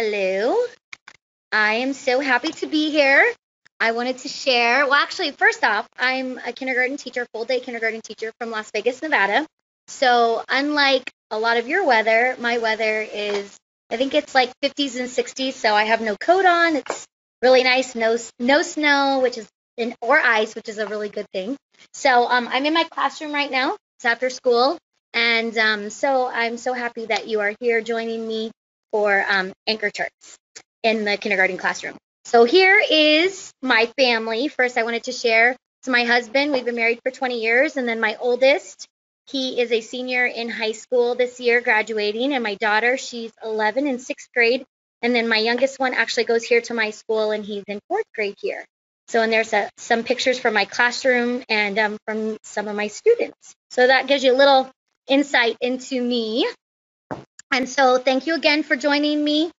Hello. I am so happy to be here. I wanted to share, well, actually, first off, I'm a kindergarten teacher, full day kindergarten teacher from Las Vegas, Nevada. So, unlike a lot of your weather, my weather is, I think it's like 50s and 60s. So, I have no coat on. It's really nice. No, no snow, which is, in, or ice, which is a really good thing. So, um, I'm in my classroom right now. It's after school. And um, so, I'm so happy that you are here joining me for um, anchor charts in the kindergarten classroom. So here is my family. First, I wanted to share. It's my husband. We've been married for 20 years. And then my oldest, he is a senior in high school this year, graduating. And my daughter, she's 11 in sixth grade. And then my youngest one actually goes here to my school, and he's in fourth grade here. So, and there's a, some pictures from my classroom and um, from some of my students. So that gives you a little insight into me. And so thank you again for joining me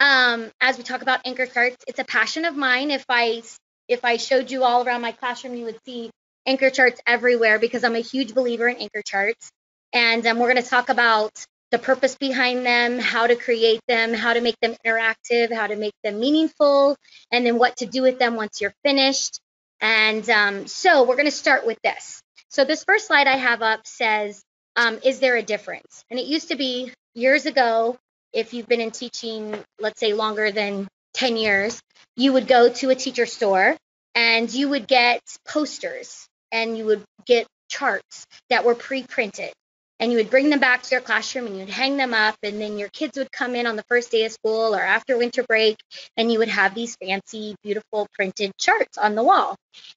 um, as we talk about anchor charts. It's a passion of mine. If I if I showed you all around my classroom, you would see anchor charts everywhere because I'm a huge believer in anchor charts. And um, we're going to talk about the purpose behind them, how to create them, how to make them interactive, how to make them meaningful, and then what to do with them once you're finished. And um, so we're going to start with this. So this first slide I have up says, um, is there a difference? And it used to be years ago, if you've been in teaching, let's say longer than 10 years, you would go to a teacher store and you would get posters and you would get charts that were pre-printed. And you would bring them back to your classroom and you'd hang them up and then your kids would come in on the first day of school or after winter break and you would have these fancy beautiful printed charts on the wall.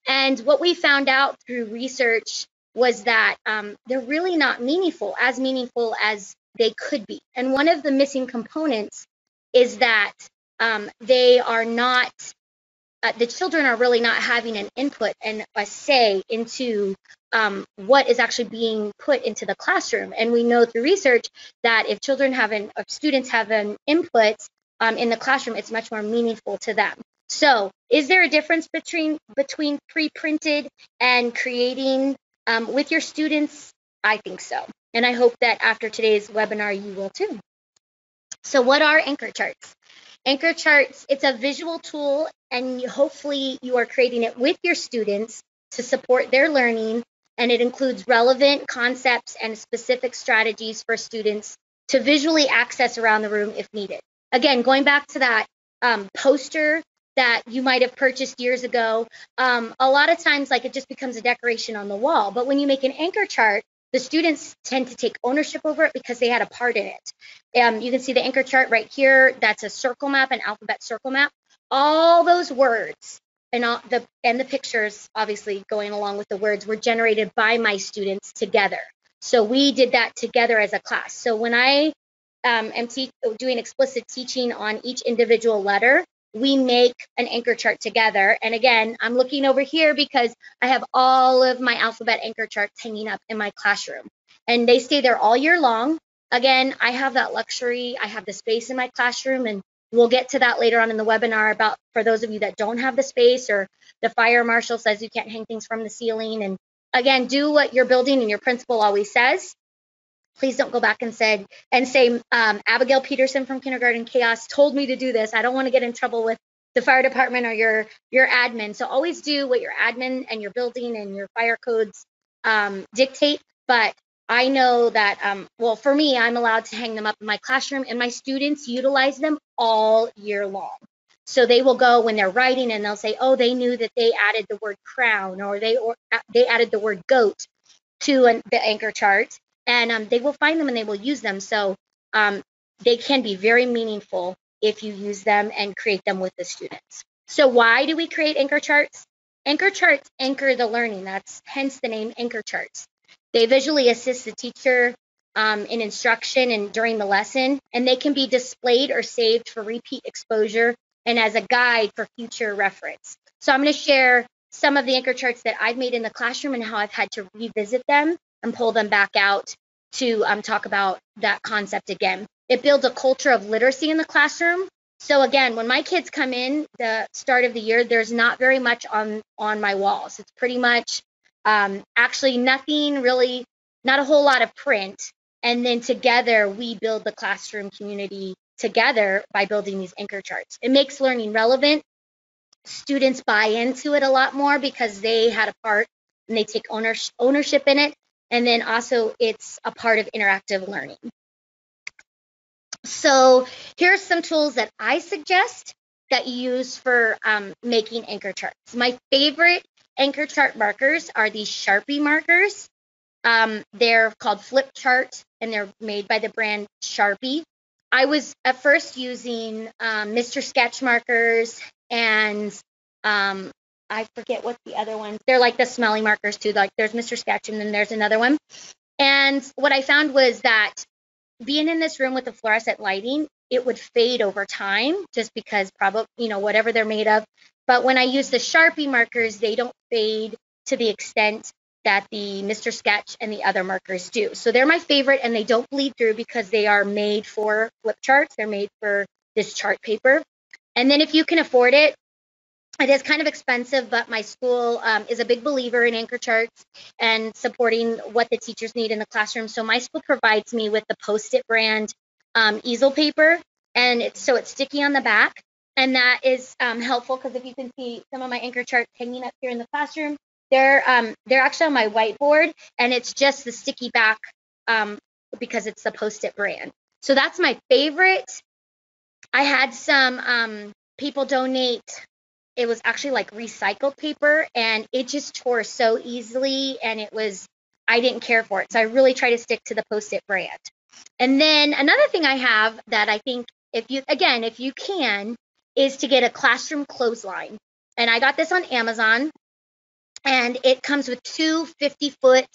And what we found out through research was that um, they're really not meaningful as meaningful as they could be. And one of the missing components is that um, they are not, uh, the children are really not having an input and a say into um, what is actually being put into the classroom. And we know through research that if children have an, if students have an input um, in the classroom, it's much more meaningful to them. So, is there a difference between between pre-printed and creating um, with your students? I think so. And I hope that after today's webinar, you will too. So what are anchor charts? Anchor charts, it's a visual tool and hopefully you are creating it with your students to support their learning. And it includes relevant concepts and specific strategies for students to visually access around the room if needed. Again, going back to that um, poster that you might have purchased years ago, um, a lot of times like it just becomes a decoration on the wall. But when you make an anchor chart, the students tend to take ownership over it because they had a part in it. Um, you can see the anchor chart right here. That's a circle map, an alphabet circle map. All those words and all the and the pictures, obviously going along with the words, were generated by my students together. So we did that together as a class. So when I um, am doing explicit teaching on each individual letter, we make an anchor chart together. And again, I'm looking over here because I have all of my alphabet anchor charts hanging up in my classroom. And they stay there all year long. Again, I have that luxury. I have the space in my classroom, and we'll get to that later on in the webinar about for those of you that don't have the space or the fire marshal says you can't hang things from the ceiling. And again, do what your building and your principal always says please don't go back and said and say um, Abigail Peterson from Kindergarten Chaos told me to do this. I don't want to get in trouble with the fire department or your your admin. So always do what your admin and your building and your fire codes um, dictate. But I know that um, well, for me, I'm allowed to hang them up in my classroom, and my students utilize them all year long. So they will go when they're writing and they'll say, oh, they knew that they added the word crown or they or they added the word goat to an, the anchor chart and um, they will find them and they will use them. So um, they can be very meaningful if you use them and create them with the students. So why do we create anchor charts? Anchor charts anchor the learning. That's hence the name anchor charts. They visually assist the teacher um, in instruction and during the lesson, and they can be displayed or saved for repeat exposure and as a guide for future reference. So I'm going to share some of the anchor charts that I've made in the classroom and how I've had to revisit them and pull them back out to um, talk about that concept again. It builds a culture of literacy in the classroom. So again, when my kids come in the start of the year, there's not very much on on my walls. It's pretty much um, actually nothing really, not a whole lot of print. And then together we build the classroom community together by building these anchor charts. It makes learning relevant. Students buy into it a lot more because they had a part and they take ownership in it. And then also it's a part of interactive learning. So here's some tools that I suggest that you use for um, making anchor charts. My favorite anchor chart markers are these Sharpie markers. Um, they're called Flip Chart and they're made by the brand Sharpie. I was at first using um, Mr. Sketch markers and um, I forget what the other ones. They're like the smelly markers too. Like there's Mr. Sketch and then there's another one. And what I found was that being in this room with the fluorescent lighting, it would fade over time just because probably, you know, whatever they're made of. But when I use the Sharpie markers, they don't fade to the extent that the Mr. Sketch and the other markers do. So they're my favorite and they don't bleed through because they are made for flip charts. They're made for this chart paper. And then if you can afford it, it is kind of expensive, but my school um, is a big believer in anchor charts and supporting what the teachers need in the classroom. So my school provides me with the Post-it brand um, easel paper, and it's, so it's sticky on the back, and that is um, helpful because if you can see some of my anchor charts hanging up here in the classroom, they're um, they're actually on my whiteboard, and it's just the sticky back um, because it's the Post-it brand. So that's my favorite. I had some um, people donate it was actually like recycled paper and it just tore so easily and it was I didn't care for it. So I really try to stick to the post-it brand. And then another thing I have that I think if you again, if you can, is to get a classroom clothesline. And I got this on Amazon and it comes with two 50 foot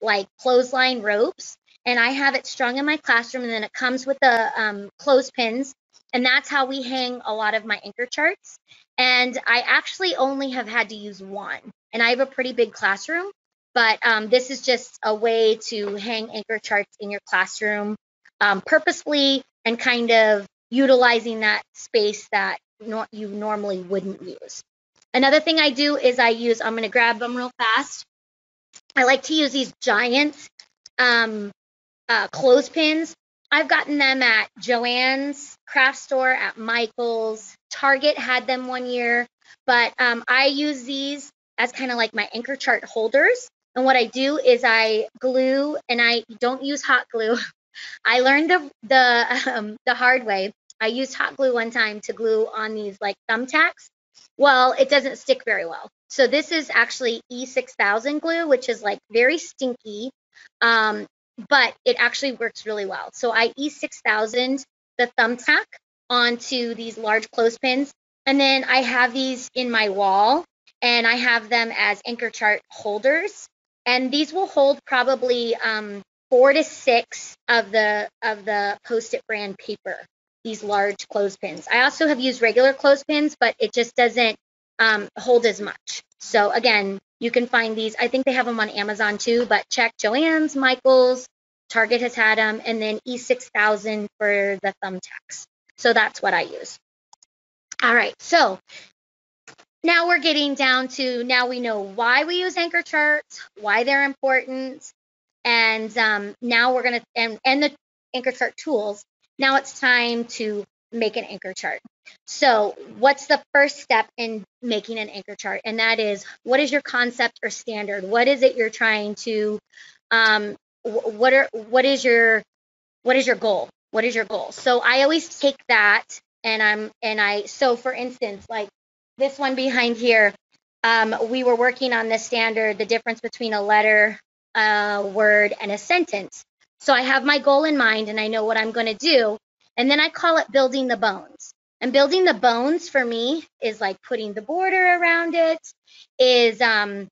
like clothesline ropes and I have it strung in my classroom and then it comes with the um, clothespins and that's how we hang a lot of my anchor charts. And I actually only have had to use one. And I have a pretty big classroom, but um, this is just a way to hang anchor charts in your classroom um, purposefully and kind of utilizing that space that you normally wouldn't use. Another thing I do is I use, I'm going to grab them real fast. I like to use these giant um, uh, clothespins I've gotten them at Joann's craft store, at Michael's. Target had them one year, but um, I use these as kind of like my anchor chart holders. And what I do is I glue, and I don't use hot glue. I learned the the um, the hard way. I used hot glue one time to glue on these like thumbtacks. Well, it doesn't stick very well. So this is actually E6000 glue, which is like very stinky. Um, but it actually works really well. So I E6000 the thumbtack onto these large clothespins, and then I have these in my wall, and I have them as anchor chart holders, and these will hold probably um, four to six of the of the Post-it brand paper. These large clothespins. I also have used regular clothespins, but it just doesn't um, hold as much. So again, you can find these. I think they have them on Amazon too, but check Joann's, Michael's, Target has had them, and then E6000 for the thumbtacks. So that's what I use. All right, so now we're getting down to now we know why we use anchor charts, why they're important, and um, now we're gonna and and the anchor chart tools. Now it's time to make an anchor chart. So, what's the first step in making an anchor chart? And that is, what is your concept or standard? What is it you're trying to, um, what are, what is your, what is your goal? What is your goal? So I always take that and I'm, and I, so for instance, like this one behind here, um, we were working on this standard, the difference between a letter, a word, and a sentence. So I have my goal in mind and I know what I'm going to do. And then I call it building the bones. And building the bones for me is like putting the border around it, is um,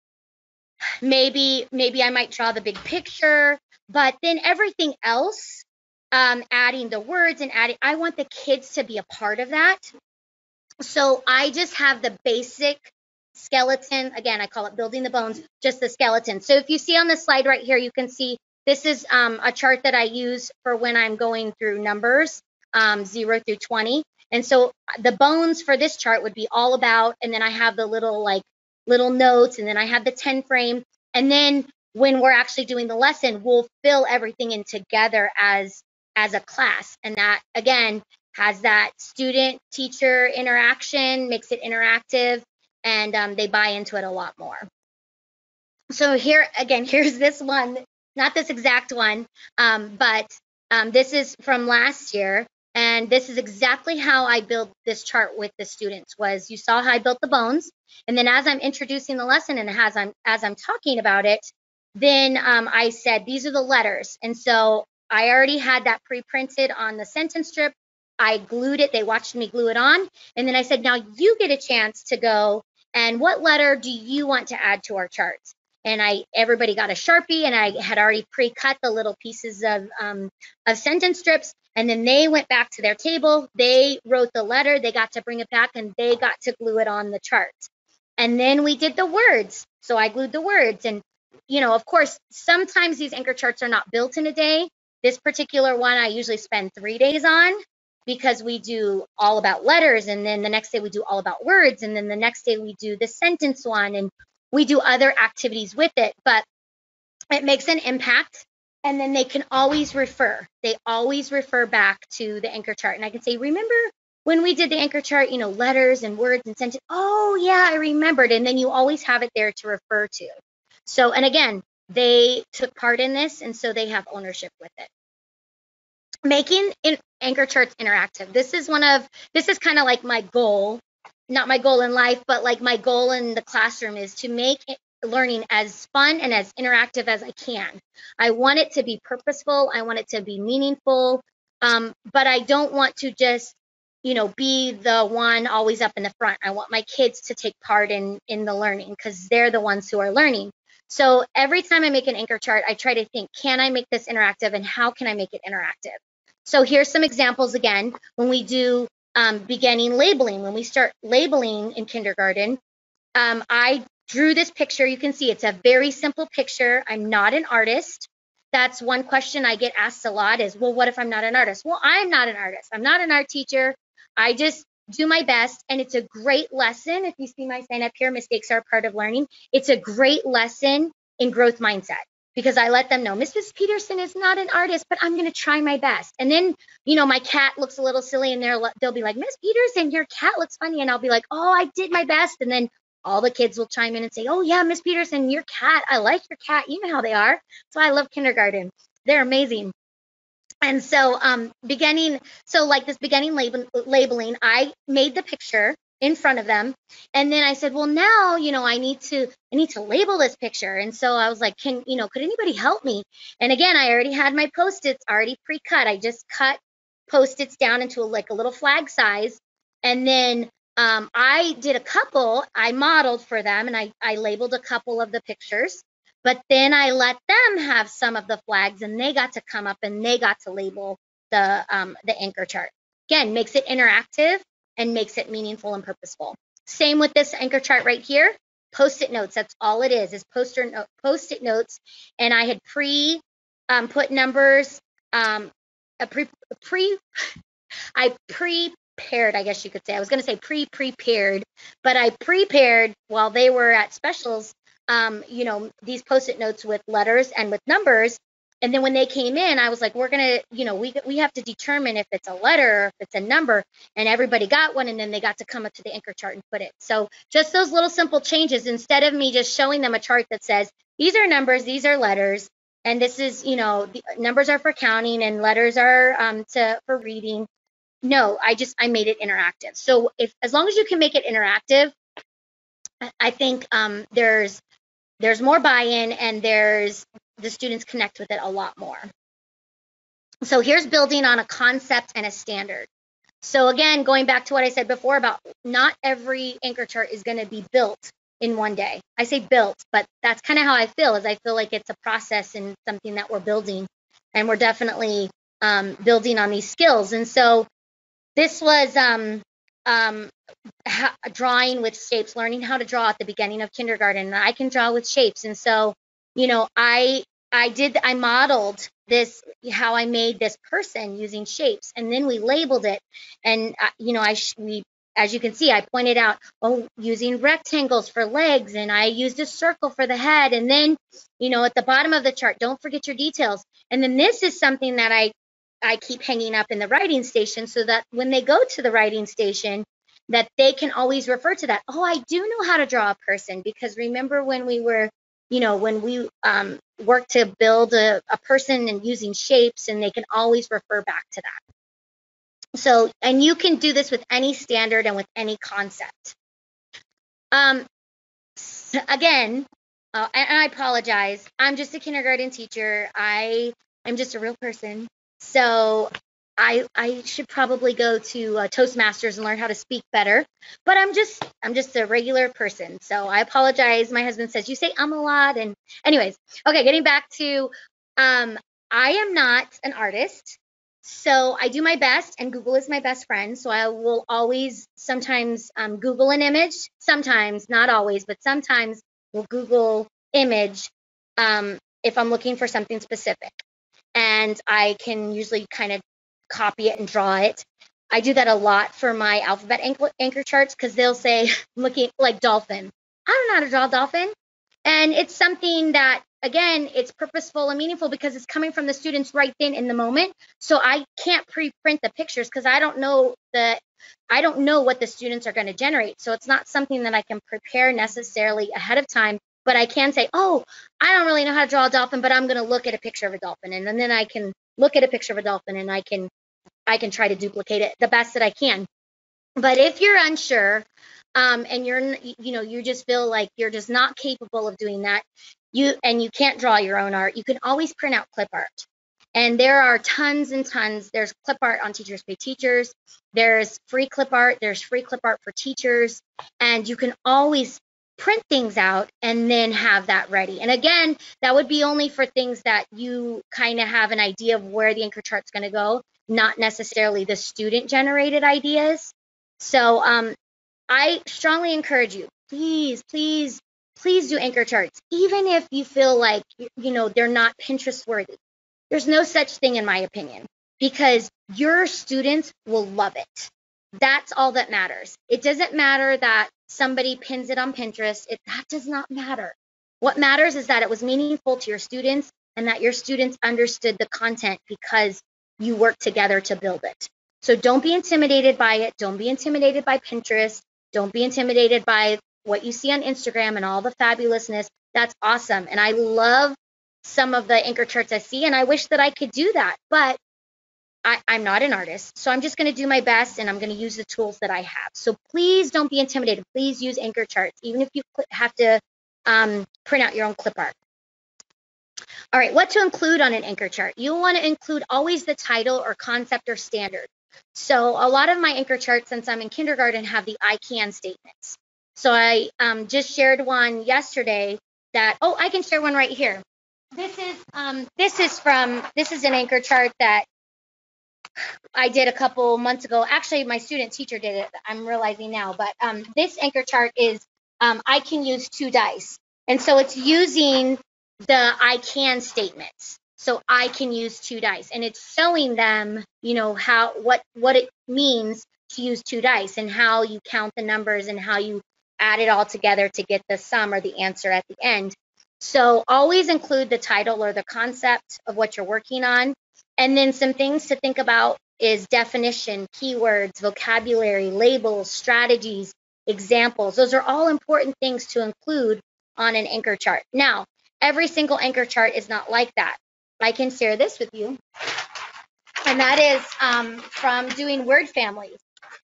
maybe maybe I might draw the big picture, but then everything else, um, adding the words and adding, I want the kids to be a part of that. So I just have the basic skeleton. Again, I call it building the bones, just the skeleton. So if you see on the slide right here, you can see this is um, a chart that I use for when I'm going through numbers um, 0 through 20. And so the bones for this chart would be all about, and then I have the little like little notes, and then I have the 10 frame. And then when we're actually doing the lesson, we'll fill everything in together as as a class. And that again has that student teacher interaction, makes it interactive, and um, they buy into it a lot more. So here again, here's this one, not this exact one, um, but um, this is from last year. And this is exactly how I built this chart with the students was you saw how I built the bones. And then as I'm introducing the lesson and as I'm as I'm talking about it, then um, I said, these are the letters. And so I already had that pre-printed on the sentence strip. I glued it. They watched me glue it on. And then I said, now you get a chance to go and what letter do you want to add to our charts? And I, everybody got a Sharpie and I had already pre-cut the little pieces of, um, of sentence strips. And then they went back to their table. They wrote the letter. They got to bring it back and they got to glue it on the chart. And then we did the words. So I glued the words. And, you know, of course, sometimes these anchor charts are not built in a day. This particular one I usually spend three days on because we do all about letters and then the next day we do all about words and then the next day we do the sentence one and we do other activities with it but it makes an impact and then they can always refer. They always refer back to the anchor chart and i can say remember when we did the anchor chart you know letters and words and sentence oh yeah i remembered and then you always have it there to refer to. So and again they took part in this and so they have ownership with it. Making in anchor charts interactive. This is one of this is kind of like my goal not my goal in life but like my goal in the classroom is to make learning as fun and as interactive as i can. I want it to be purposeful i want it to be meaningful um, but i don't want to just you know be the one always up in the front. I want my kids to take part in in the learning because they're the ones who are learning so every time i make an anchor chart i try to think can i make this interactive and how can i make it interactive so here's some examples again. When we do um, beginning labeling, when we start labeling in kindergarten, um, I drew this picture. You can see it's a very simple picture. I'm not an artist. That's one question I get asked a lot is, well, what if I'm not an artist? Well, I'm not an artist. I'm not an art teacher. I just do my best and it's a great lesson. If you see my sign up here, mistakes are part of learning. It's a great lesson in growth mindset because I let them know Mrs. Peterson is not an artist, but I'm going to try my best. And then, you know, my cat looks a little silly and they'll, they'll be like, Miss Peterson, your cat looks funny. And I'll be like, oh, I did my best. And then all the kids will chime in and say, oh, yeah, Miss Peterson, your cat, I like your cat. You know how they are. So I love kindergarten. They're amazing. And so, um, beginning, so like this beginning lab- labeling, I made the picture in front of them. And then i said well now you know i need to i need to label this picture. And so i was like can you know could anybody help me? And again i already had my post-its already pre-cut. I just cut post-its down into a, like a little flag size. And then um, i did a couple. I modeled for them and I, I labeled a couple of the pictures but then i let them have some of the flags and they got to come up and they got to label the um, the anchor chart again makes it interactive and makes it meaningful and purposeful. Same with this anchor chart right here. Post-it notes. That's all it is. Is poster no, post-it notes. And I had pre um, put numbers. Um, a pre pre. I prepared. I guess you could say. I was going to say pre-prepared, but I prepared while they were at specials. Um, you know, these post-it notes with letters and with numbers and then when they came in, I was like, we're gonna, you know, we we have to determine if it's a letter or if it's a number. And everybody got one, and then they got to come up to the anchor chart and put it. So just those little simple changes. Instead of me just showing them a chart that says these are numbers, these are letters, and this is, you know, the numbers are for counting and letters are um, to for reading. No, I just I made it interactive. So if as long as you can make it interactive, I think um, there's there's more buy-in and there's the students connect with it a lot more. So here's building on a concept and a standard. So again, going back to what I said before about not every anchor chart is going to be built in one day. I say built, but that's kind of how I feel. Is I feel like it's a process and something that we're building, and we're definitely um, building on these skills. And so this was um, um, ha- drawing with shapes, learning how to draw at the beginning of kindergarten. I can draw with shapes, and so you know, I I did I modeled this how I made this person using shapes, and then we labeled it, and uh, you know, I we as you can see, I pointed out, oh, using rectangles for legs, and I used a circle for the head. And then, you know, at the bottom of the chart, don't forget your details. And then this is something that I I keep hanging up in the writing station so that when they go to the writing station, that they can always refer to that. Oh, I do know how to draw a person because remember when we were, you know, when we um, worked to build a, a person and using shapes, and they can always refer back to that. So, and you can do this with any standard and with any concept. Um, again, uh, and I apologize. I'm just a kindergarten teacher. I I'm just a real person. So I I should probably go to uh, Toastmasters and learn how to speak better. But I'm just I'm just a regular person. So I apologize. My husband says you say I'm a lot. And anyways, okay, getting back to um, I am not an artist. So I do my best, and Google is my best friend. So I will always sometimes um, Google an image, sometimes not always, but sometimes will Google image um, if I'm looking for something specific. And I can usually kind of copy it and draw it. I do that a lot for my alphabet anchor, charts because they'll say looking like dolphin. I don't know how to draw dolphin. And it's something that, again, it's purposeful and meaningful because it's coming from the students right then in the moment. So I can't pre-print the pictures because I don't know the I don't know what the students are going to generate. So it's not something that I can prepare necessarily ahead of time, but I can say, oh, I don't really know how to draw a dolphin, but I'm going to look at a picture of a dolphin. And then I can look at a picture of a dolphin and I can I can try to duplicate it the best that I can. But if you're unsure um, and you're you know you just feel like you're just not capable of doing that, you and you can't draw your own art, you can always print out clip art. And there are tons and tons. There's clip art on Teachers Pay Teachers. There's free clip art. There's free clip art for teachers. And you can always print things out and then have that ready. And again, that would be only for things that you kind of have an idea of where the anchor chart's going to go, not necessarily the student generated ideas. So um, I strongly encourage you, please, please, please do anchor charts, even if you feel like, you know, they're not Pinterest worthy. There's no such thing, in my opinion, because your students will love it. That's all that matters. It doesn't matter that somebody pins it on Pinterest. It, that does not matter. What matters is that it was meaningful to your students and that your students understood the content because you worked together to build it. So don't be intimidated by it. Don't be intimidated by Pinterest. Don't be intimidated by what you see on Instagram and all the fabulousness. That's awesome. And I love some of the anchor charts I see, and I wish that I could do that. But I, am not an artist, so I'm just going to do my best and I'm going to use the tools that I have. So please don't be intimidated. Please use anchor charts, even if you have to um, print out your own clip art. All right, what to include on an anchor chart? You'll want to include always the title or concept or standard. So a lot of my anchor charts, since I'm in kindergarten, have the I can statements. So I um, just shared one yesterday that, oh, I can share one right here. This is um, this is from this is an anchor chart that I did a couple months ago. Actually, my student teacher did it. I'm realizing now, but um, this anchor chart is um, I can use two dice, and so it's using the I can statements. So I can use two dice, and it's showing them, you know, how what what it means to use two dice and how you count the numbers and how you add it all together to get the sum or the answer at the end. So always include the title or the concept of what you're working on. And then some things to think about is definition, keywords, vocabulary, labels, strategies, examples. Those are all important things to include on an anchor chart. Now, every single anchor chart is not like that. I can share this with you. And that is um, from doing word families.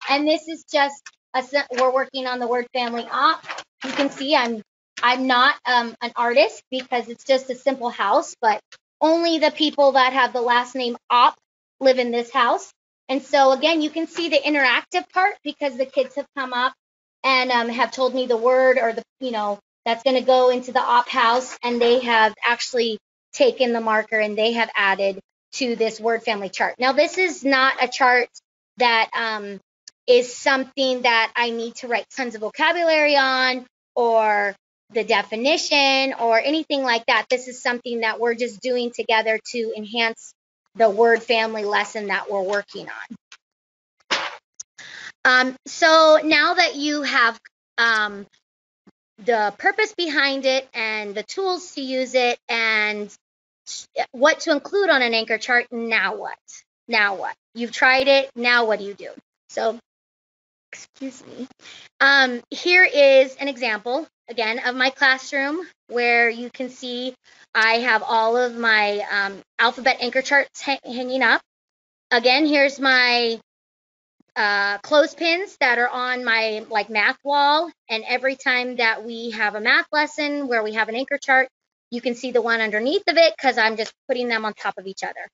And this is just, a, we're working on the word family op. You can see I'm I'm not um, an artist because it's just a simple house, but only the people that have the last name Op live in this house. And so again, you can see the interactive part because the kids have come up and um, have told me the word or the, you know, that's going to go into the op house and they have actually taken the marker and they have added to this word family chart. Now, this is not a chart that um, is something that I need to write tons of vocabulary on or the definition or anything like that. This is something that we're just doing together to enhance the word family lesson that we're working on. Um, so now that you have um, the purpose behind it and the tools to use it and what to include on an anchor chart, now what? Now what? You've tried it. Now what do you do? So, excuse me. Um, here is an example again of my classroom where you can see I have all of my um, alphabet anchor charts ha- hanging up. Again, here's my uh, clothespins that are on my like math wall. And every time that we have a math lesson where we have an anchor chart, you can see the one underneath of it because I'm just putting them on top of each other.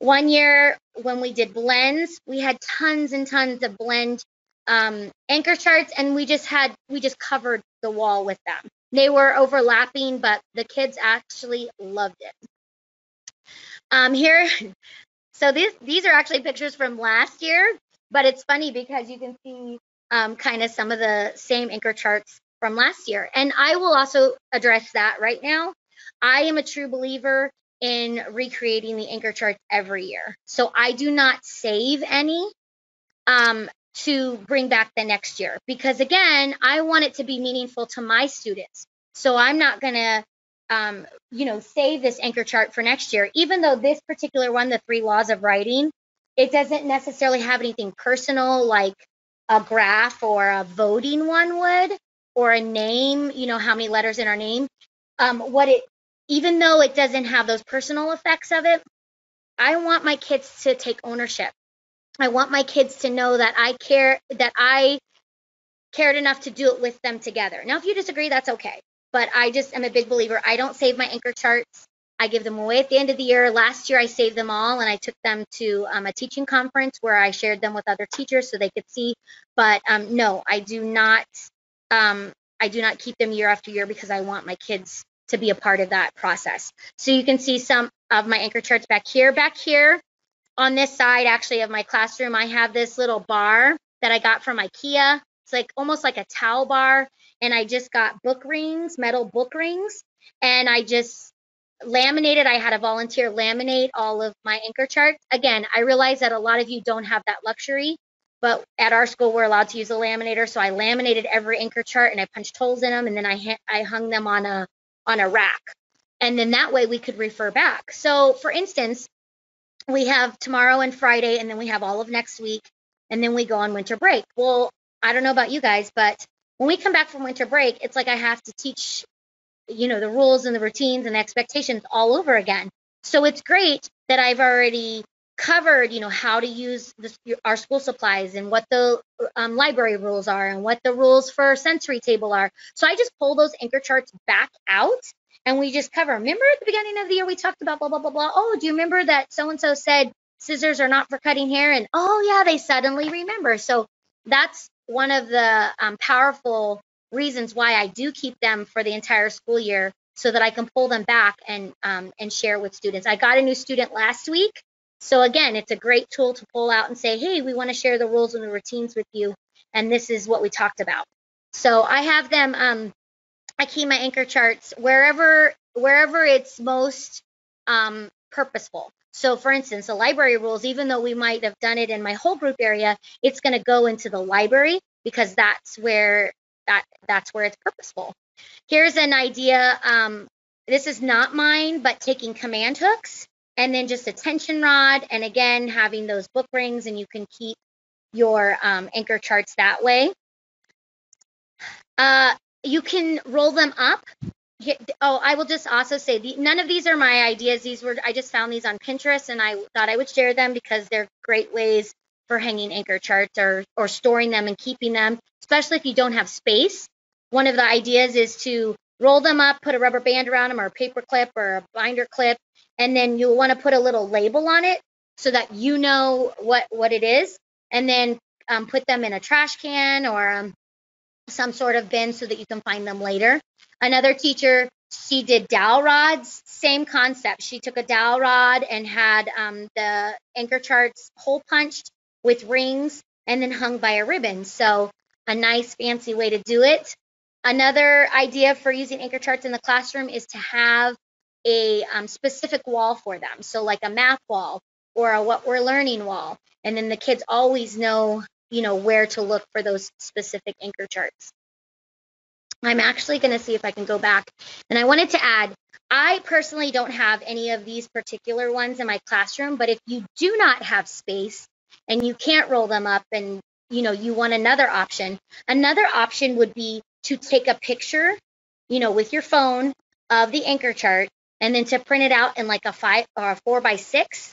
One year when we did blends, we had tons and tons of blend um, anchor charts, and we just had we just covered the wall with them. They were overlapping, but the kids actually loved it. Um, here, so these these are actually pictures from last year, but it's funny because you can see um, kind of some of the same anchor charts from last year. And I will also address that right now. I am a true believer in recreating the anchor charts every year. So I do not save any um, to bring back the next year because, again, I want it to be meaningful to my students. So I'm not going to, um, you know, save this anchor chart for next year, even though this particular one, the three laws of writing, it doesn't necessarily have anything personal like a graph or a voting one would or a name, you know, how many letters in our name. Um, what it even though it doesn't have those personal effects of it, I want my kids to take ownership. I want my kids to know that I care, that I cared enough to do it with them together. Now, if you disagree, that's okay. But I just am a big believer. I don't save my anchor charts. I give them away at the end of the year. Last year, I saved them all and I took them to um, a teaching conference where I shared them with other teachers so they could see. But um, no, I do not. Um, I do not keep them year after year because I want my kids to be a part of that process. So you can see some of my anchor charts back here. Back here on this side, actually, of my classroom, I have this little bar that I got from IKEA. It's like almost like a towel bar. And I just got book rings, metal book rings, and I just laminated. I had a volunteer laminate all of my anchor charts. Again, I realize that a lot of you don't have that luxury, but at our school we're allowed to use a laminator. So I laminated every anchor chart and I punched holes in them, and then I I hung them on a on a rack. And then that way we could refer back. So, for instance, we have tomorrow and Friday, and then we have all of next week, and then we go on winter break. Well, I don't know about you guys, but when we come back from winter break, it's like I have to teach, you know, the rules and the routines and the expectations all over again. So it's great that I've already covered, you know, how to use our school supplies and what the um, library rules are and what the rules for sensory table are. So I just pull those anchor charts back out and we just cover. Remember at the beginning of the year we talked about blah blah blah blah. Oh, do you remember that so and so said scissors are not for cutting hair? And oh yeah, they suddenly remember. So that's one of the um, powerful reasons why I do keep them for the entire school year so that I can pull them back and um, and share with students. I got a new student last week so again, it's a great tool to pull out and say, hey, we want to share the rules and the routines with you, and this is what we talked about. So I have them. Um, I keep my anchor charts wherever wherever it's most um, purposeful. So, for instance, the library rules, even though we might have done it in my whole group area, it's going to go into the library because that's where that that's where it's purposeful. Here's an idea. Um, this is not mine, but taking command hooks and then just a tension rod and again having those book rings and you can keep your um, anchor charts that way uh, you can roll them up. Oh i will just also say the, none of these are my ideas. These were i just found these on pinterest and i thought i would share them because they're great ways for hanging anchor charts or or storing them and keeping them especially if you don't have space. One of the ideas is to roll them up put a rubber band around them or a paper clip or a binder clip and then you'll want to put a little label on it so that you know what what it is and then um, put them in a trash can or um, some sort of bin so that you can find them later another teacher she did dowel rods same concept she took a dowel rod and had um, the anchor charts hole punched with rings and then hung by a ribbon so a nice fancy way to do it another idea for using anchor charts in the classroom is to have a um, specific wall for them. So like a math wall or a what we're learning wall. And then the kids always know, you know, where to look for those specific anchor charts. I'm actually going to see if I can go back. And I wanted to add, I personally don't have any of these particular ones in my classroom, but if you do not have space and you can't roll them up and you know you want another option, another option would be to take a picture, you know, with your phone of the anchor chart and then to print it out in like a five or a four by six.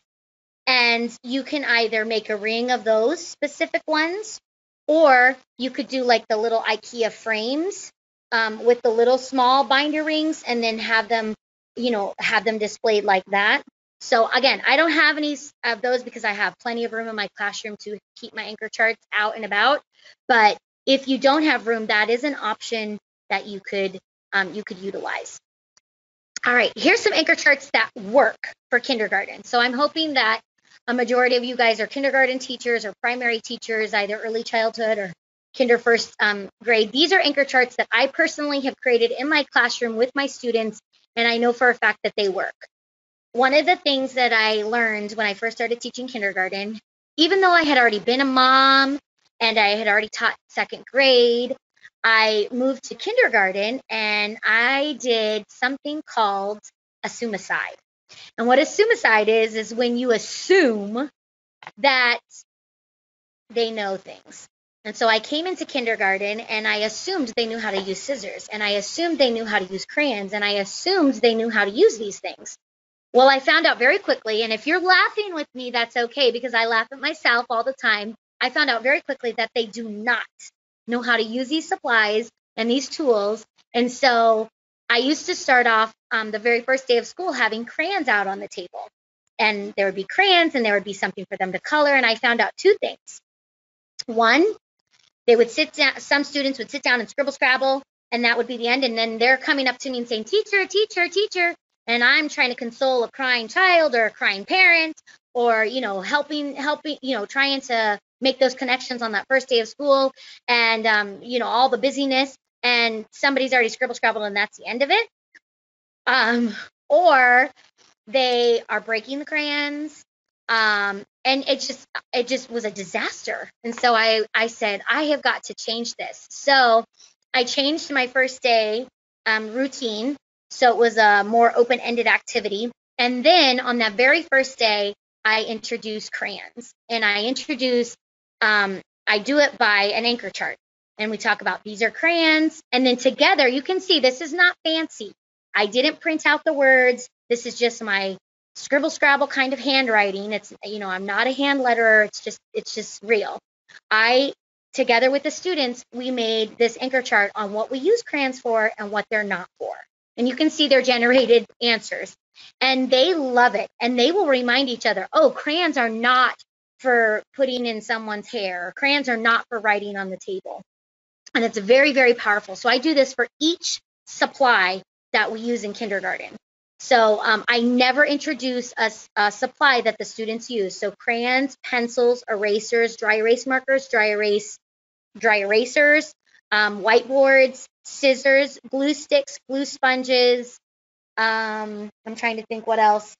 And you can either make a ring of those specific ones, or you could do like the little IKEA frames um, with the little small binder rings and then have them, you know, have them displayed like that. So again, I don't have any of those because I have plenty of room in my classroom to keep my anchor charts out and about. But if you don't have room, that is an option that you could um, you could utilize. All right, here's some anchor charts that work for kindergarten. So I'm hoping that a majority of you guys are kindergarten teachers or primary teachers, either early childhood or kinder first um, grade. These are anchor charts that I personally have created in my classroom with my students, and I know for a fact that they work. One of the things that I learned when I first started teaching kindergarten, even though I had already been a mom and I had already taught second grade, I moved to kindergarten and I did something called a suicide. And what a suicide is, is when you assume that they know things. And so I came into kindergarten and I assumed they knew how to use scissors and I assumed they knew how to use crayons and I assumed they knew how to use these things. Well, I found out very quickly, and if you're laughing with me, that's okay because I laugh at myself all the time. I found out very quickly that they do not know how to use these supplies and these tools. And so I used to start off um, the very first day of school having crayons out on the table. And there would be crayons and there would be something for them to color. And I found out two things. One, they would sit down, some students would sit down and scribble scrabble, and that would be the end. And then they're coming up to me and saying, Teacher, teacher, teacher. And I'm trying to console a crying child or a crying parent or, you know, helping, helping, you know, trying to make those connections on that first day of school and um, you know all the busyness and somebody's already scribble scrabbled and that's the end of it. Um, or they are breaking the crayons um, and it just it just was a disaster. And so i i said i have got to change this. So i changed my first day um, routine so it was a more open-ended activity. And then on that very first day i introduced crayons and i introduced um, I do it by an anchor chart. And we talk about these are crayons. And then together, you can see this is not fancy. I didn't print out the words. This is just my scribble scrabble kind of handwriting. It's, you know, I'm not a hand letterer. It's just, it's just real. I, together with the students, we made this anchor chart on what we use crayons for and what they're not for. And you can see their generated answers. And they love it. And they will remind each other, oh, crayons are not for putting in someone's hair. Crayons are not for writing on the table. And it's very, very powerful. So I do this for each supply that we use in kindergarten. So um, I never introduce a, a, supply that the students use. So crayons, pencils, erasers, dry erase markers, dry erase, dry erasers, um, whiteboards, scissors, glue sticks, glue sponges. Um, I'm trying to think what else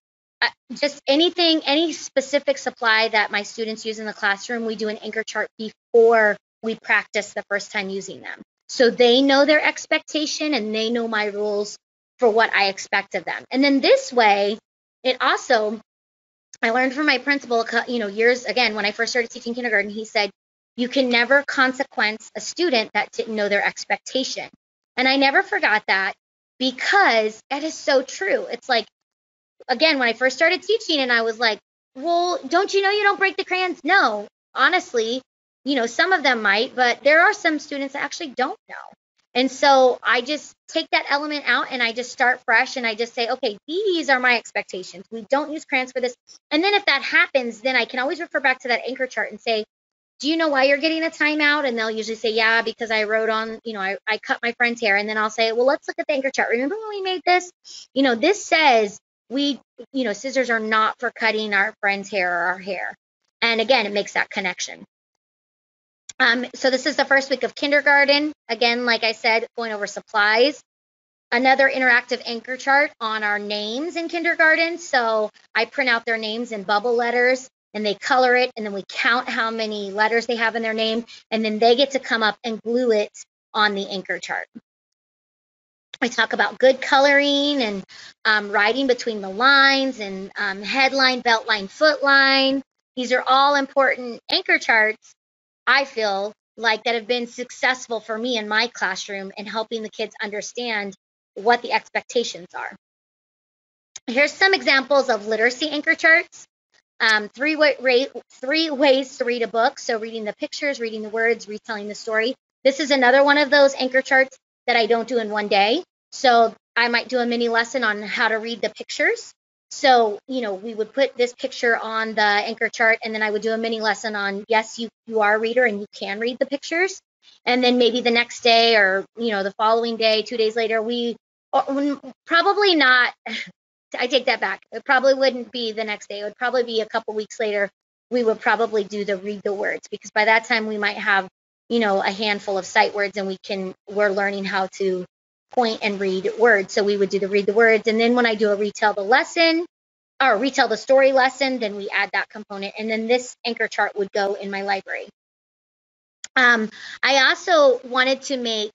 just anything, any specific supply that my students use in the classroom, we do an anchor chart before we practice the first time using them. So they know their expectation and they know my rules for what I expect of them. And then this way, it also, I learned from my principal, you know, years again, when I first started teaching kindergarten, he said, you can never consequence a student that didn't know their expectation. And I never forgot that because that is so true. It's like again, when I first started teaching, and I was like, well, don't you know you don't break the crayons? No, honestly, you know, some of them might, but there are some students that actually don't know. And so I just take that element out and I just start fresh and I just say, okay, these are my expectations. We don't use crayons for this. And then if that happens, then I can always refer back to that anchor chart and say, do you know why you're getting a timeout? And they'll usually say, yeah, because I wrote on, you know, I, I cut my friend's hair. And then I'll say, well, let's look at the anchor chart. Remember when we made this? You know, this says we, you know, scissors are not for cutting our friend's hair or our hair. And again, it makes that connection. Um, so this is the first week of kindergarten. Again, like I said, going over supplies. Another interactive anchor chart on our names in kindergarten. So I print out their names in bubble letters and they color it and then we count how many letters they have in their name and then they get to come up and glue it on the anchor chart. we talk about good coloring and um, writing between the lines and um, headline, beltline, footline. These are all important anchor charts, I feel like, that have been successful for me in my classroom in helping the kids understand what the expectations are. Here's some examples of literacy anchor charts. Um, three, way, three ways to read a book. So reading the pictures, reading the words, retelling the story. This is another one of those anchor charts that I don't do in one day. So I might do a mini lesson on how to read the pictures. So, you know, we would put this picture on the anchor chart and then I would do a mini lesson on, yes, you, you are a reader and you can read the pictures. And then maybe the next day or, you know, the following day, two days later, we uh, probably not, I take that back. It probably wouldn't be the next day. It would probably be a couple weeks later. We would probably do the read the words because by that time we might have, you know, a handful of sight words and we can, we're learning how to point and read words. So we would do the read the words. And then when I do a retell the lesson or retell the story lesson, then we add that component. And then this anchor chart would go in my library. Um, I also wanted to make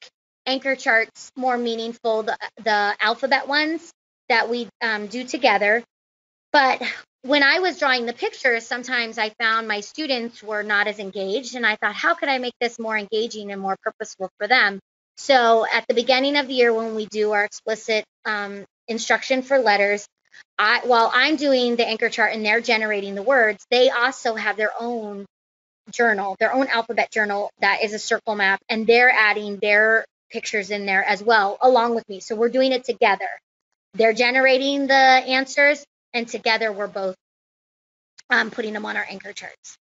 anchor charts more meaningful, the, the alphabet ones that we um, do together. But when I was drawing the pictures, sometimes I found my students were not as engaged. And I thought, how could I make this more engaging and more purposeful for them? So at the beginning of the year, when we do our explicit um, instruction for letters, I, while I'm doing the anchor chart and they're generating the words, they also have their own journal, their own alphabet journal that is a circle map, and they're adding their pictures in there as well, along with me. So we're doing it together. They're generating the answers, and together we're both um, putting them on our anchor charts.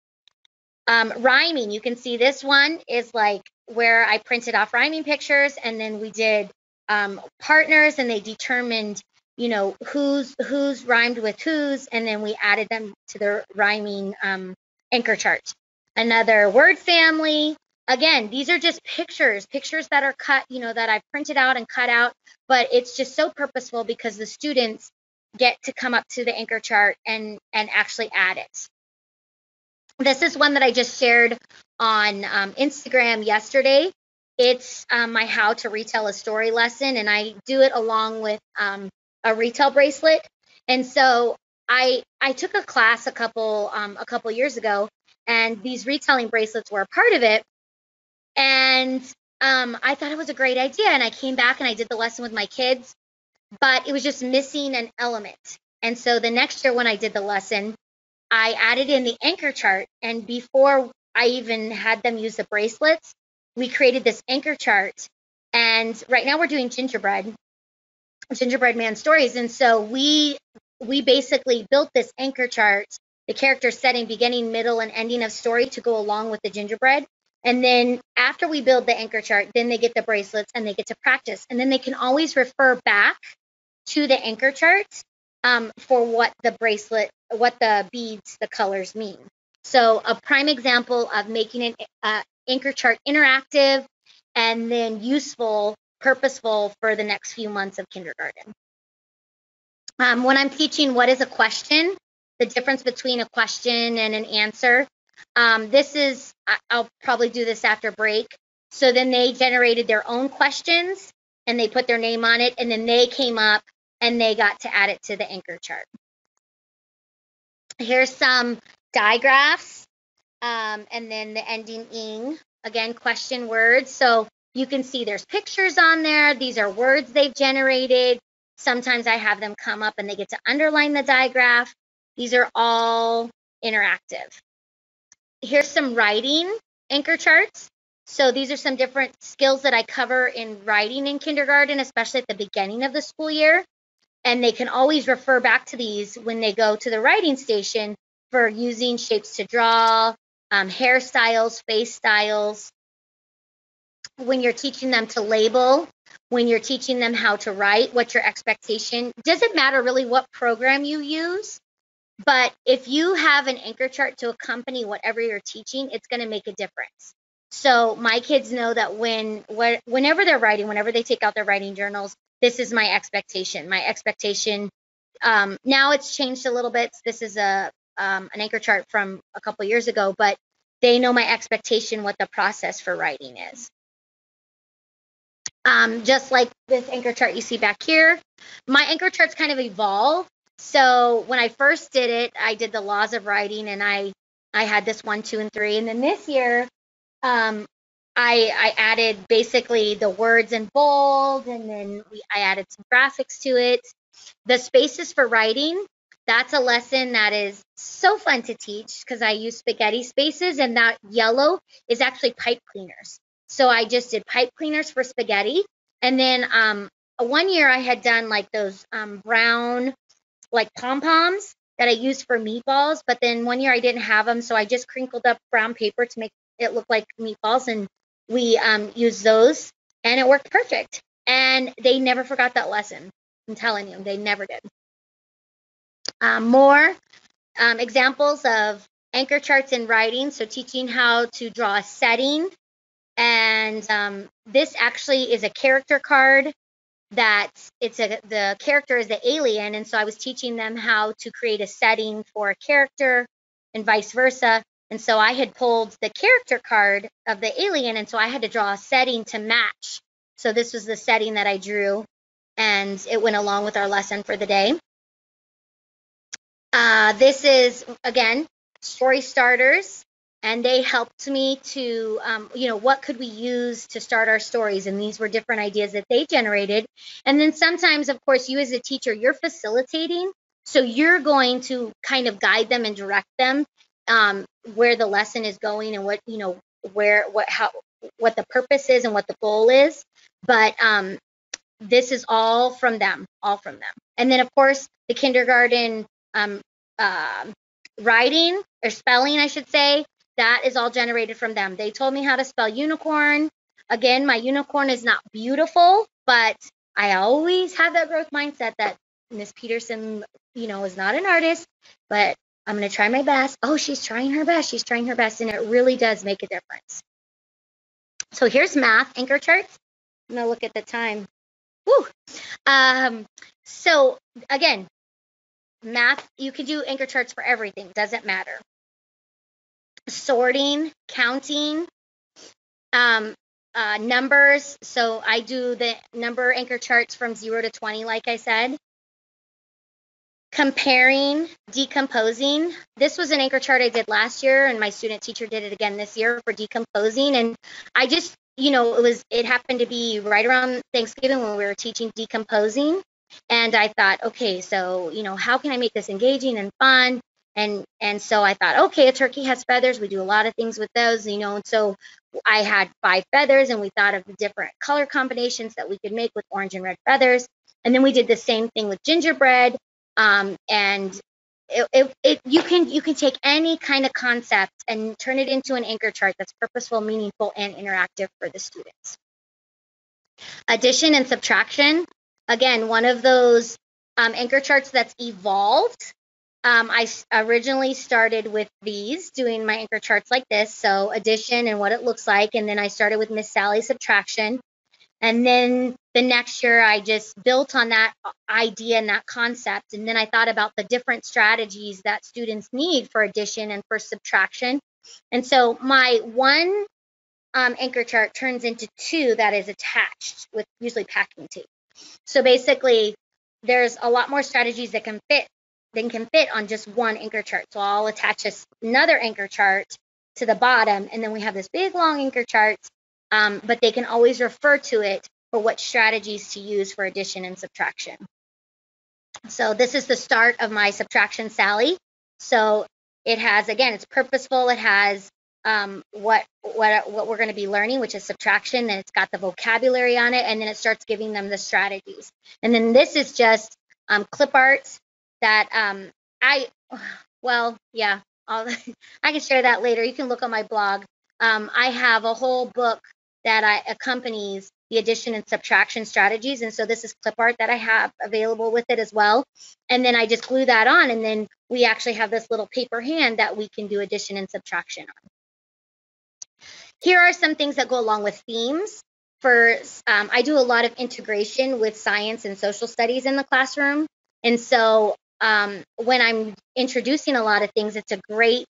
Um, rhyming, you can see this one is like where I printed off rhyming pictures and then we did um, partners and they determined, you know, who's who's rhymed with who's and then we added them to the rhyming um, anchor chart. Another word family. Again, these are just pictures, pictures that are cut, you know, that I've printed out and cut out, but it's just so purposeful because the students get to come up to the anchor chart and and actually add it. This is one that I just shared on um, Instagram yesterday. It's um, my how to retell a story lesson, and I do it along with um, a retell bracelet. And so I I took a class a couple um, a couple years ago, and these retelling bracelets were a part of it. And um, I thought it was a great idea, and I came back and I did the lesson with my kids, but it was just missing an element. And so the next year when I did the lesson, I added in the anchor chart, and before I even had them use the bracelets, we created this anchor chart. And right now we're doing gingerbread, gingerbread man stories. And so we we basically built this anchor chart, the character setting, beginning, middle, and ending of story to go along with the gingerbread. And then after we build the anchor chart, then they get the bracelets and they get to practice. And then they can always refer back to the anchor chart um, for what the bracelet, what the beads, the colors mean. So a prime example of making an uh, anchor chart interactive and then useful, purposeful for the next few months of kindergarten. Um, when I'm teaching what is a question, the difference between a question and an answer, um, this is, I'll probably do this after break. So then they generated their own questions and they put their name on it and then they came up and they got to add it to the anchor chart. Here's some digraphs um, and then the ending ing, again, question words. So you can see there's pictures on there. These are words they've generated. Sometimes I have them come up and they get to underline the digraph. These are all interactive. Here's some writing anchor charts. So these are some different skills that I cover in writing in kindergarten, especially at the beginning of the school year and they can always refer back to these when they go to the writing station for using shapes to draw, um, hairstyles, face styles. When you're teaching them to label, when you're teaching them how to write, what's your expectation? Doesn't matter really what program you use, but if you have an anchor chart to accompany whatever you're teaching, it's going to make a difference. So my kids know that when whenever they're writing, whenever they take out their writing journals, this is my expectation. My expectation um, now it's changed a little bit. This is a um, an anchor chart from a couple years ago, but they know my expectation, what the process for writing is. Um, just like this anchor chart you see back here. My anchor charts kind of evolve. So when I first did it, I did the laws of writing and I I had this one, two, and three. And then this year, um, I I added basically the words in bold and then we, I added some graphics to it. The spaces for writing, that's a lesson that is so fun to teach because I use spaghetti spaces and that yellow is actually pipe cleaners. So I just did pipe cleaners for spaghetti. And then um, one year I had done like those um, brown, like pom poms that I used for meatballs. But then one year I didn't have them. So I just crinkled up brown paper to make it looked like meatballs. And we um, used those and it worked perfect. And they never forgot that lesson. I'm telling you, they never did. Um, more um, examples of anchor charts in writing. So teaching how to draw a setting. And um, this actually is a character card that it's a the character is the alien. And so I was teaching them how to create a setting for a character and vice versa. And so I had pulled the character card of the alien. And so I had to draw a setting to match. So this was the setting that I drew. And it went along with our lesson for the day. Uh, this is, again, story starters, and they helped me to, um, you know, what could we use to start our stories? And these were different ideas that they generated. And then sometimes, of course, you as a teacher, you're facilitating. So you're going to kind of guide them and direct them um, where the lesson is going and what, you know, where, what, how, what the purpose is and what the goal is. But um, this is all from them, all from them. And then, of course, the kindergarten um, uh, writing or spelling, I should say, that is all generated from them. They told me how to spell unicorn. Again, my unicorn is not beautiful, but I always have that growth mindset that Miss Peterson, you know, is not an artist, but I'm going to try my best. Oh, she's trying her best. She's trying her best, and it really does make a difference. So here's math anchor charts. I'm going to look at the time. Woo. Um, so again, math, you could do anchor charts for everything, doesn't matter. Sorting, counting, um, uh, numbers. So I do the number anchor charts from 0 to 20, like I said. Comparing, decomposing. This was an anchor chart I did last year, and my student teacher did it again this year for decomposing. And I just, you know, it was, it happened to be right around Thanksgiving when we were teaching decomposing. And I thought, okay, so, you know, how can I make this engaging and fun? And and so I thought, okay, a turkey has feathers. We do a lot of things with those, you know. And so I had five feathers, and we thought of the different color combinations that we could make with orange and red feathers. And then we did the same thing with gingerbread. Um, and it, it, it, you can you can take any kind of concept and turn it into an anchor chart that's purposeful, meaningful, and interactive for the students. Addition and subtraction again, one of those um, anchor charts that's evolved. Um, I originally started with these, doing my anchor charts like this, so addition and what it looks like, and then I started with Miss Sally subtraction. And then the next year, I just built on that idea and that concept. And then I thought about the different strategies that students need for addition and for subtraction. And so my one um, anchor chart turns into two that is attached with usually packing tape. So basically, there's a lot more strategies that can fit than can fit on just one anchor chart. So I'll attach another anchor chart to the bottom, and then we have this big long anchor chart, um, but they can always refer to it for what strategies to use for addition and subtraction. So this is the start of my subtraction Sally. So it has, again, it's purposeful. It has um, what what what we're going to be learning, which is subtraction, and it's got the vocabulary on it, and then it starts giving them the strategies. And then this is just um, clip art that um, I well yeah I'll, I can share that later. You can look on my blog. Um, I have a whole book that I, accompanies the addition and subtraction strategies. And so this is clip art that I have available with it as well. And then I just glue that on, and then we actually have this little paper hand that we can do addition and subtraction on. Here are some things that go along with themes. For um, I do a lot of integration with science and social studies in the classroom, and so um, when I'm introducing a lot of things, it's a great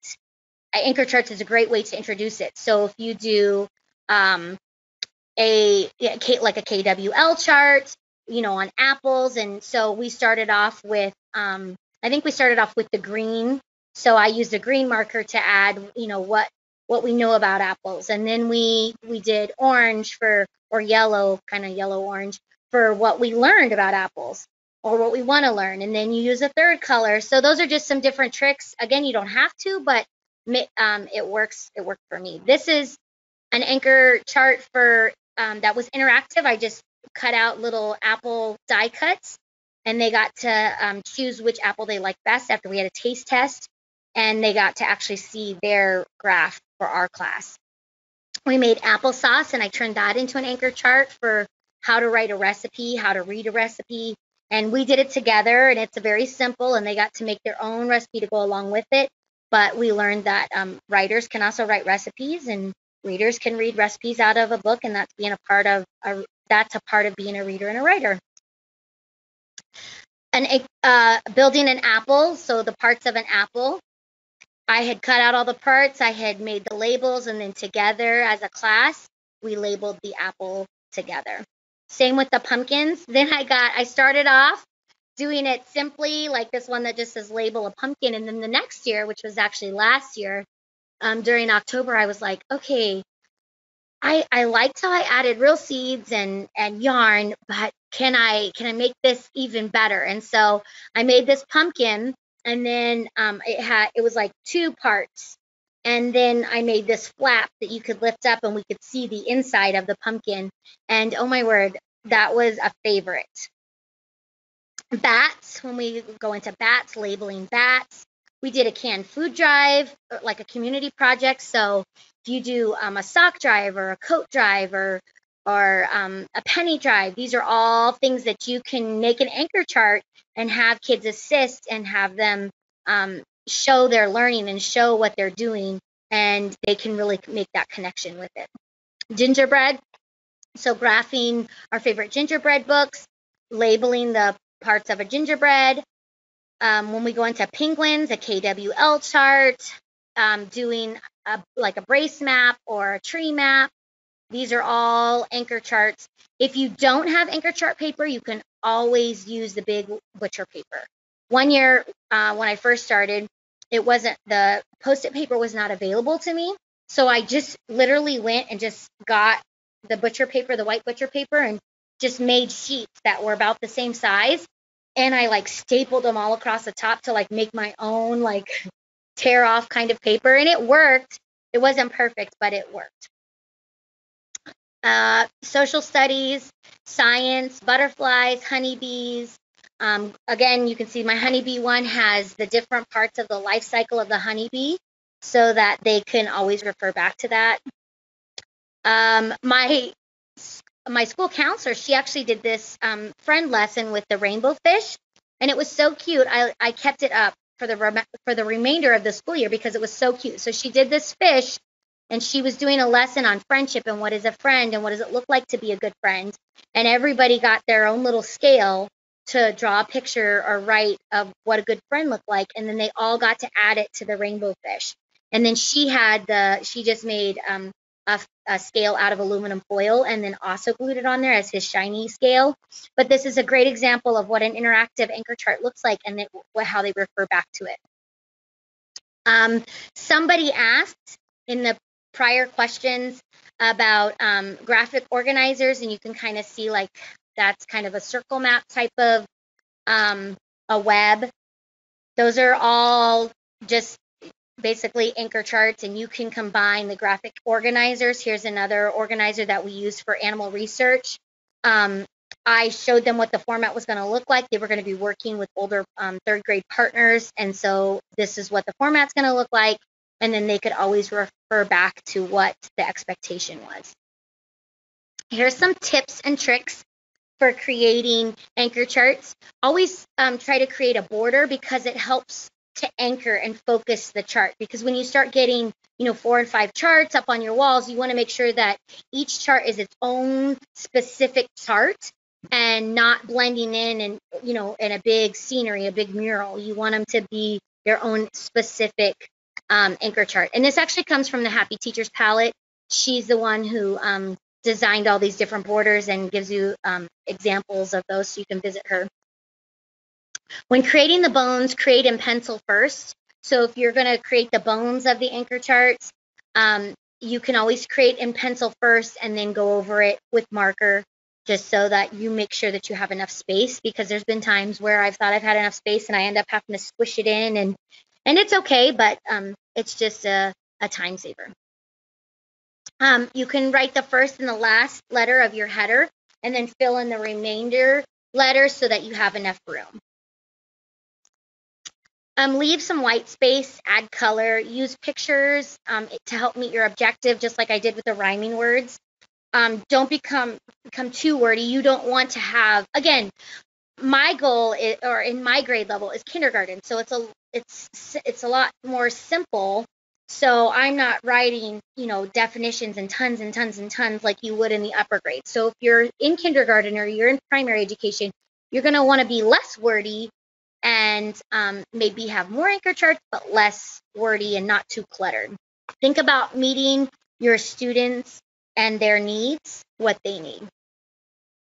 anchor charts is a great way to introduce it. So if you do um, a like a KWL chart, you know, on apples. And so we started off with, um, I think we started off with the green. So I used a green marker to add, you know, what what we know about apples, and then we we did orange for or yellow, kind of yellow orange for what we learned about apples or what we want to learn, and then you use a third color. So those are just some different tricks. Again, you don't have to, but um, it works. It worked for me. This is an anchor chart for um, that was interactive. I just cut out little apple die cuts, and they got to um, choose which apple they liked best after we had a taste test, and they got to actually see their graph for our class. We made applesauce, and I turned that into an anchor chart for how to write a recipe, how to read a recipe, and we did it together. And it's a very simple, and they got to make their own recipe to go along with it. But we learned that um, writers can also write recipes, and readers can read recipes out of a book, and that's being a part of a, that's a part of being a reader and a writer. and uh, building an apple, so the parts of an apple. I had cut out all the parts, I had made the labels, and then together as a class, we labeled the apple together. Same with the pumpkins. Then I got, I started off doing it simply like this one that just says label a pumpkin. And then the next year, which was actually last year, um, during October, I was like, okay, I, I liked how I added real seeds and, and yarn, but can I can I make this even better? And so I made this pumpkin and then um, it had it was like two parts. And then I made this flap that you could lift up and we could see the inside of the pumpkin. And oh my word, that was a favorite bats when we go into bats labeling bats we did a canned food drive like a community project so if you do um, a sock drive or a coat drive or or um, a penny drive these are all things that you can make an anchor chart and have kids assist and have them um, show their learning and show what they're doing and they can really make that connection with it gingerbread so graphing our favorite gingerbread books labeling the parts of a gingerbread. Um, when we go into penguins, a KWL chart, um, doing a, like a brace map or a tree map. These are all anchor charts. If you don't have anchor chart paper, you can always use the big butcher paper. One year uh, when I first started, it wasn't the post-it paper was not available to me. So I just literally went and just got the butcher paper, the white butcher paper, and just made sheets that were about the same size and I like stapled them all across the top to like make my own like tear off kind of paper and it worked. It wasn't perfect, but it worked. Uh, social studies, science, butterflies, honeybees. Um, again, you can see my honeybee one has the different parts of the life cycle of the honeybee so that they can always refer back to that. Um, my my school counselor, she actually did this um, friend lesson with the rainbow fish, and it was so cute. I, I kept it up for the for the remainder of the school year because it was so cute. So she did this fish, and she was doing a lesson on friendship and what is a friend and what does it look like to be a good friend. And everybody got their own little scale to draw a picture or write of what a good friend looked like, and then they all got to add it to the rainbow fish. And then she had the she just made um, a, a, scale out of aluminum foil and then also glued it on there as his shiny scale. But this is a great example of what an interactive anchor chart looks like and how they refer back to it. Um, somebody asked in the prior questions about um, graphic organizers, and you can kind of see like that's kind of a circle map type of um, a web. Those are all just basically anchor charts and you can combine the graphic organizers. Here's another organizer that we use for animal research. Um, I showed them what the format was going to look like. They were going to be working with older um, third grade partners. And so this is what the format's going to look like. And then they could always refer back to what the expectation was. Here's some tips and tricks for creating anchor charts. Always um, try to create a border because it helps to anchor and focus the chart. Because when you start getting you know four and five charts up on your walls you want to make sure that each chart is its own specific chart and not blending in and you know in a big scenery a big mural. You want them to be their own specific um, anchor chart. And this actually comes from the happy teachers palette. She's the one who um, designed all these different borders and gives you um, examples of those so you can visit her. When creating the bones, create in pencil first. So if you're going to create the bones of the anchor charts, um, you can always create in pencil first and then go over it with marker just so that you make sure that you have enough space because there's been times where I've thought I've had enough space and I end up having to squish it in and and it's okay, but um, it's just a, a time saver. Um, you can write the first and the last letter of your header and then fill in the remainder letters so that you have enough room. Um, leave some white space, add color, use pictures um, to help meet your objective, just like I did with the rhyming words. Um, don't become become too wordy. You don't want to have again. My goal, is, or in my grade level, is kindergarten, so it's a it's it's a lot more simple. So I'm not writing, you know, definitions and tons and tons and tons like you would in the upper grade. So if you're in kindergarten or you're in primary education, you're going to want to be less wordy and um, maybe have more anchor charts, but less wordy and not too cluttered. Think about meeting your students and their needs, what they need.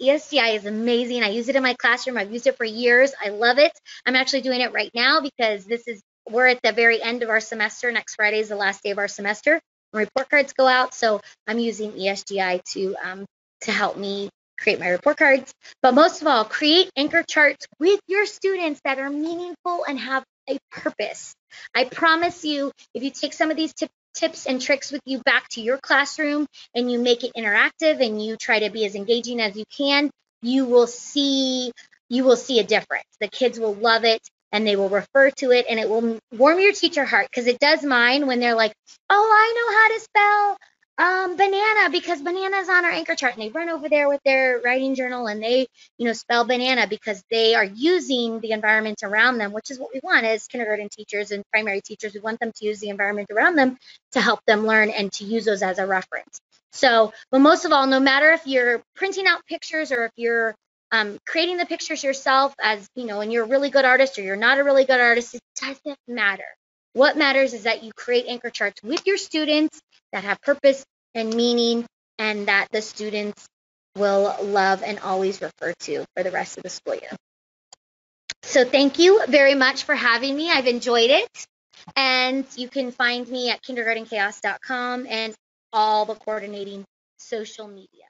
ESGI is amazing. I use it in my classroom. I've used it for years. I love it. I'm actually doing it right now because this is we're at the very end of our semester. Next Friday is the last day of our semester. Report cards go out, so I'm using ESGI to um, to help me create my report cards. But most of all, create anchor charts with your students that are meaningful and have a purpose. I promise you, if you take some of these t- tips and tricks with you back to your classroom and you make it interactive and you try to be as engaging as you can, you will see you will see a difference. The kids will love it and they will refer to it and it will warm your teacher heart because it does mine when they're like, "Oh, I know how to spell um, banana because banana's on our anchor chart and they run over there with their writing journal and they you know spell banana because they are using the environment around them which is what we want as kindergarten teachers and primary teachers. We want them to use the environment around them to help them learn and to use those as a reference. So but most of all no matter if you're printing out pictures or if you're um, creating the pictures yourself as you know and you're a really good artist or you're not a really good artist it doesn't matter. What matters is that you create anchor charts with your students that have purpose and meaning and that the students will love and always refer to for the rest of the school year. So thank you very much for having me. I've enjoyed it. And you can find me at kindergartenchaos.com and all the coordinating social media.